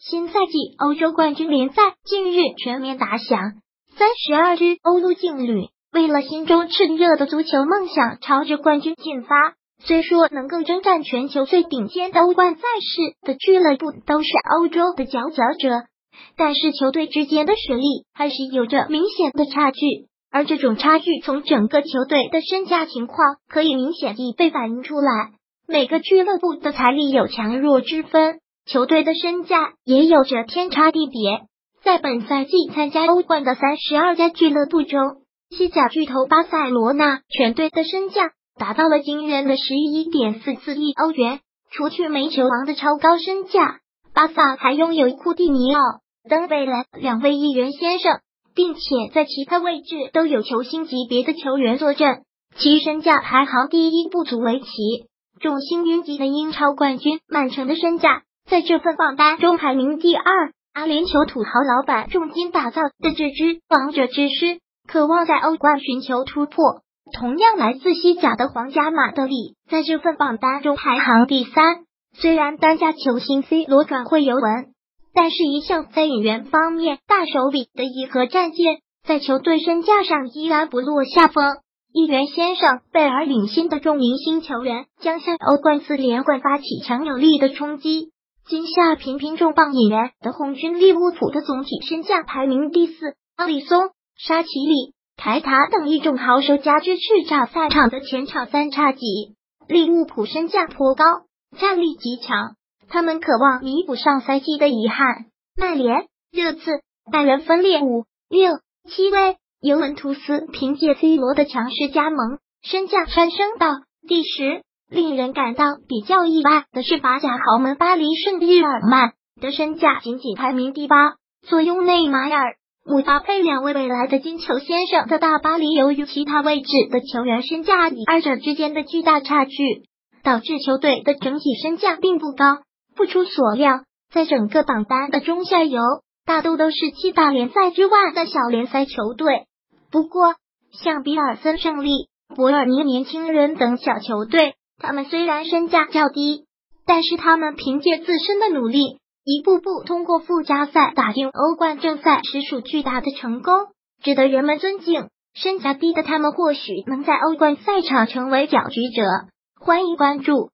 新赛季欧洲冠军联赛近日全面打响，三十二支欧陆劲旅为了心中炽热的足球梦想，朝着冠军进发。虽说能够征战全球最顶尖的欧冠赛事的俱乐部都是欧洲的佼佼者，但是球队之间的实力还是有着明显的差距。而这种差距从整个球队的身价情况可以明显地被反映出来。每个俱乐部的财力有强弱之分。球队的身价也有着天差地别。在本赛季参加欧冠的三十二家俱乐部中，西甲巨头巴塞罗那全队的身价达到了惊人的十一点四四亿欧元。除去煤球王的超高身价，巴萨还拥有库蒂尼奥、登贝莱两位亿元先生，并且在其他位置都有球星级别的球员坐镇，其身价排行第一不足为奇。众星云集的英超冠军曼城的身价。在这份榜单中排名第二，阿联酋土豪老板重金打造的这支王者之师，渴望在欧冠寻求突破。同样来自西甲的皇家马德里，在这份榜单中排行第三。虽然当家球星 C 罗转会尤文，但是一向在引援方面大手笔的伊和战舰，在球队身价上依然不落下风。一元先生贝尔领薪的众明星球员，将向欧冠四连冠发起强有力的冲击。今夏频频重磅引援的红军利物浦的总体身价排名第四，阿里松、沙奇里、凯塔等一众豪手加之叱咤赛场的前场三叉戟，利物浦身价颇高，战力极强。他们渴望弥补上赛季的遗憾。曼联、热刺、拜仁分列五、六、七位，尤文图斯凭借 C 罗的强势加盟，身价攀升到第十。令人感到比较意外的是，法甲豪门巴黎圣日耳曼的身价仅仅排名第八。坐拥内马尔、姆巴佩两位未来的金球先生的大巴黎，由于其他位置的球员身价与二者之间的巨大差距，导致球队的整体身价并不高。不出所料，在整个榜单的中下游，大都都是七大联赛之外的小联赛球队。不过，像比尔森胜利、博尔尼年轻人等小球队。他们虽然身价较低，但是他们凭借自身的努力，一步步通过附加赛打进欧冠正赛，实属巨大的成功，值得人们尊敬。身价低的他们或许能在欧冠赛场成为搅局者。欢迎关注。